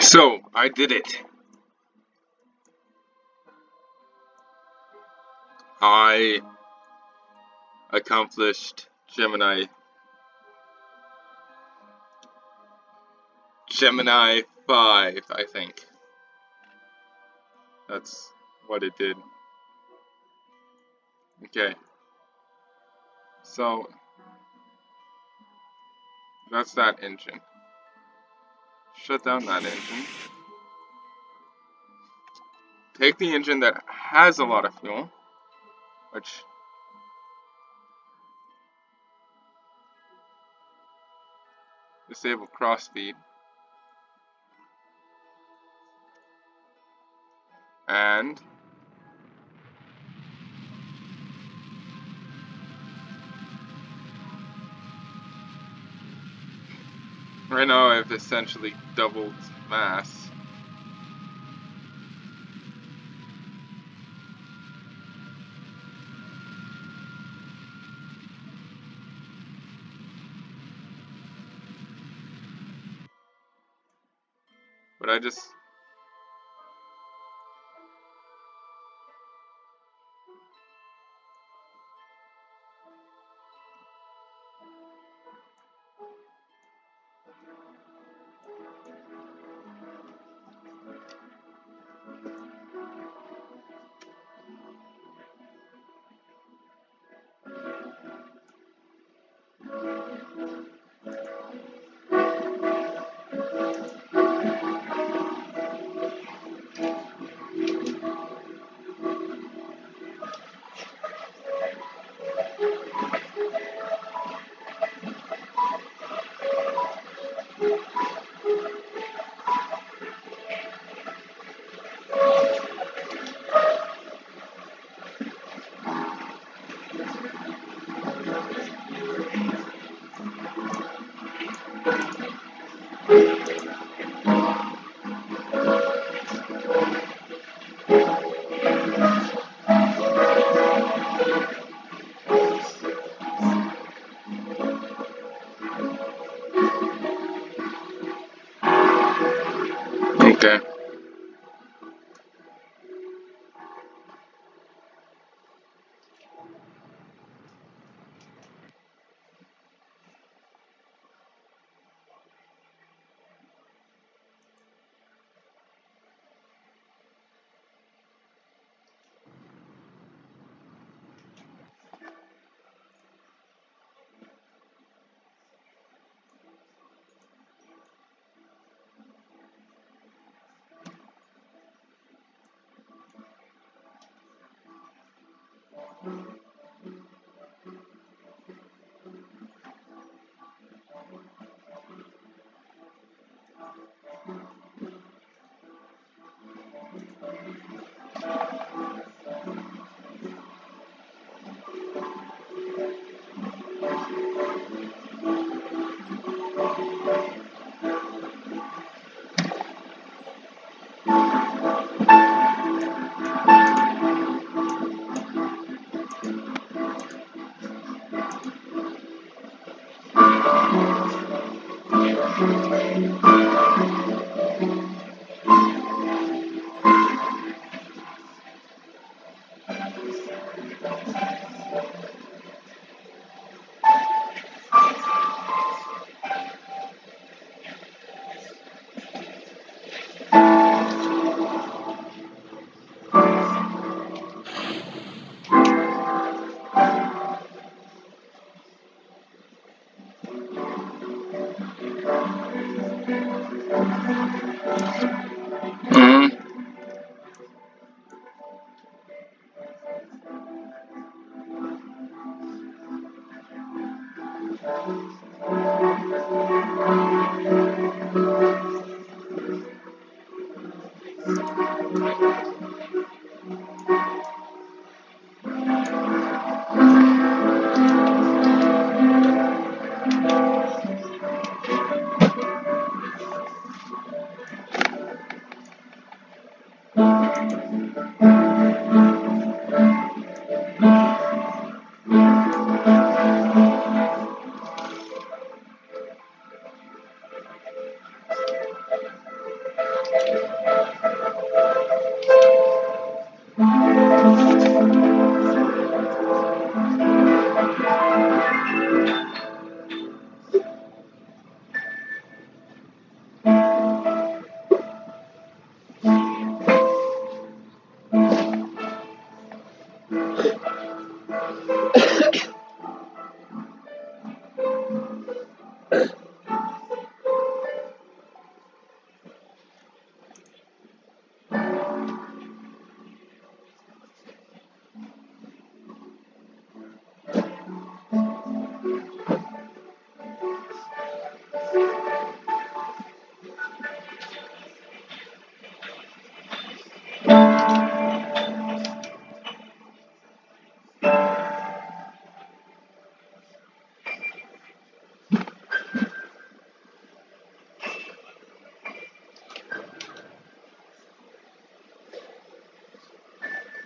So, I did it. I accomplished Gemini Gemini 5, I think. That's what it did. Okay. So, that's that engine. Shut down that engine. Take the engine that has a lot of fuel, which disable cross feed. And right now I've essentially doubled mass. But I just Okay. Mhm.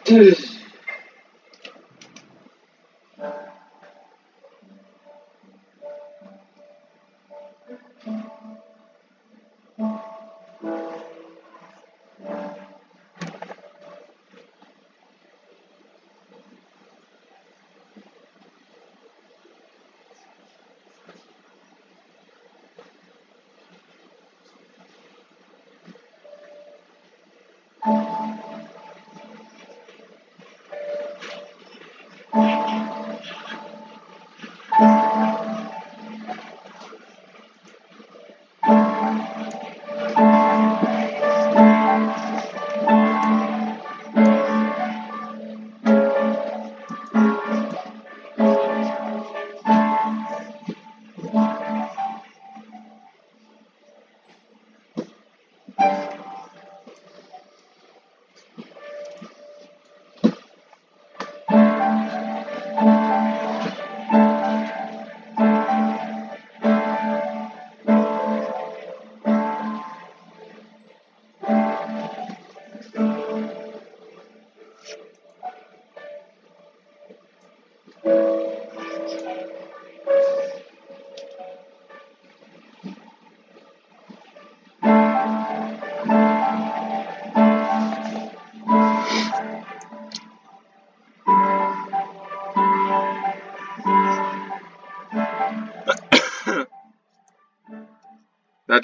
Dude.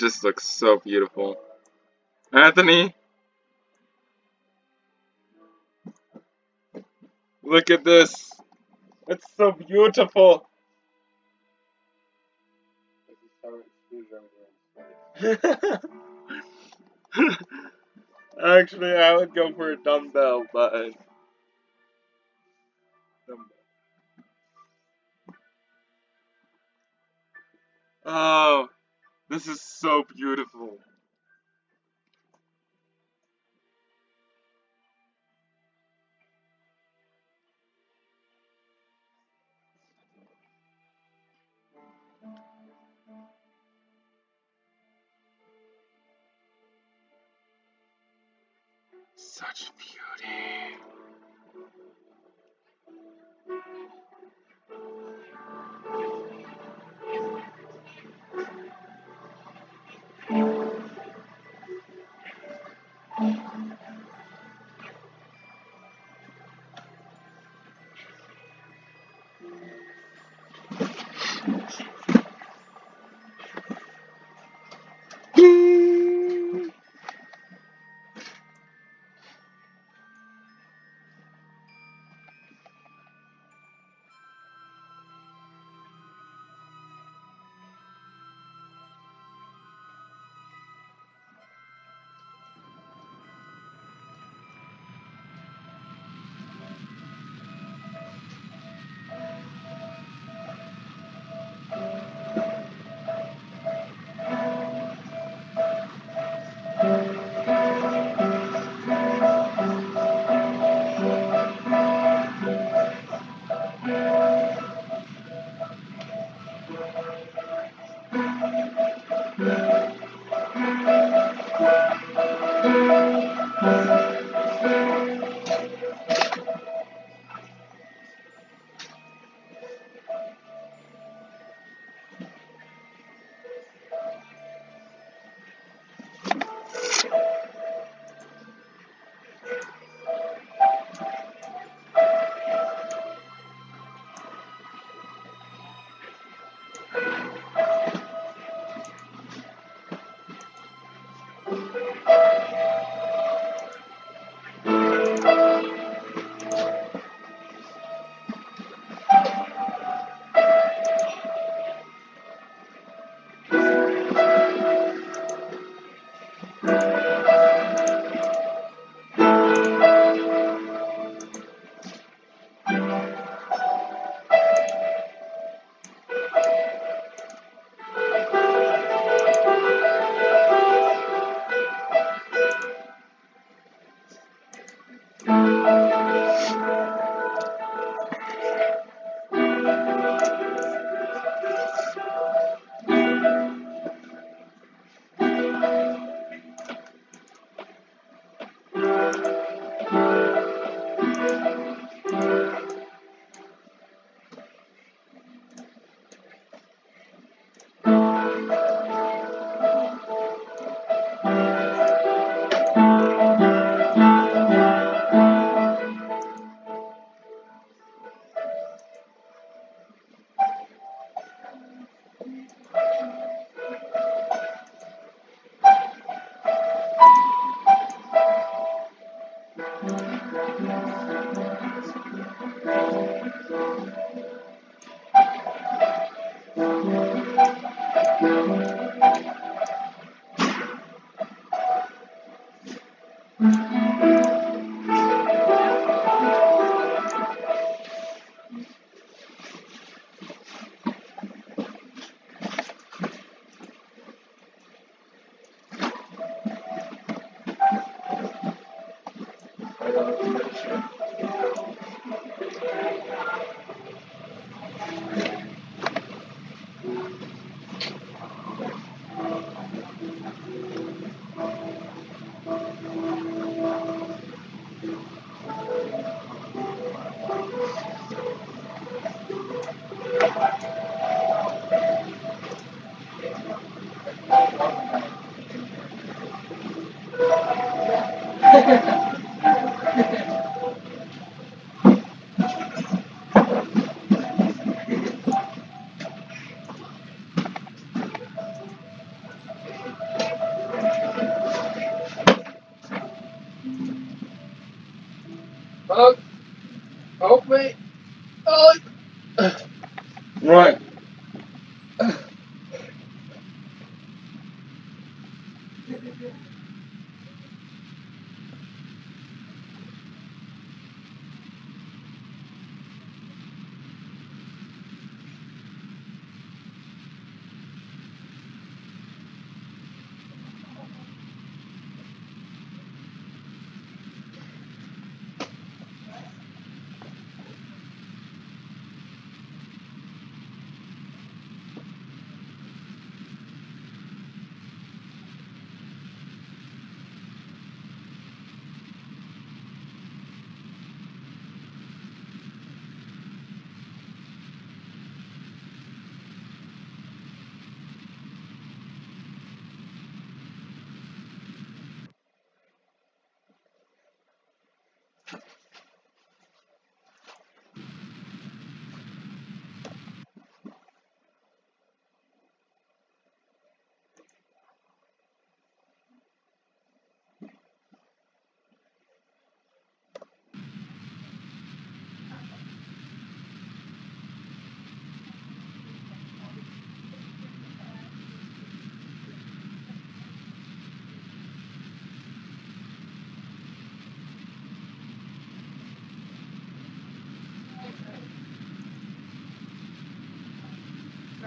just looks so beautiful. Anthony? Look at this. It's so beautiful. Actually, I would go for a dumbbell, but Oh, this is so beautiful. Such beauty. Oh, oh. Oh, Run.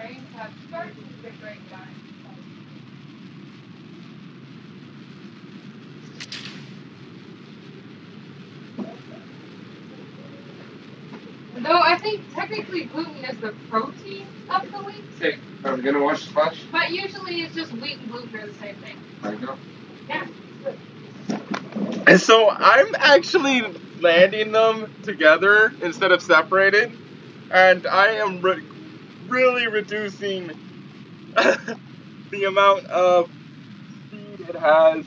Brains have started to break down. Though I think technically gluten is the protein of the wheat, hey, are we gonna wash the splash? but usually it's just wheat and gluten are the same thing. I know. Yeah. And so I'm actually landing them together instead of separated, and I am re- really reducing the amount of speed it has.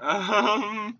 Um.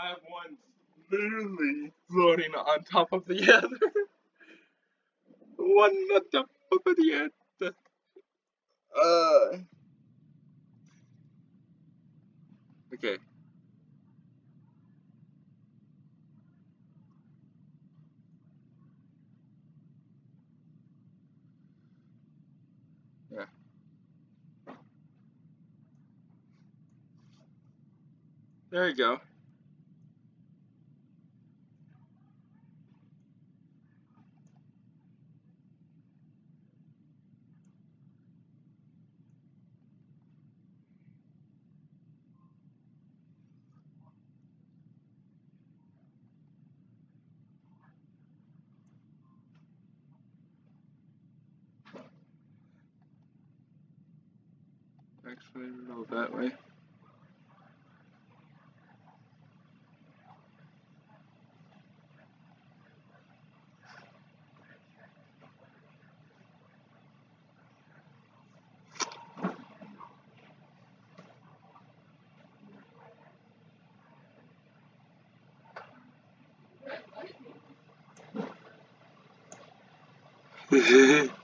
I have one literally floating on top of the other. one on top of the other. Uh. Okay. Yeah. There you go. Actually, roll that way. uh,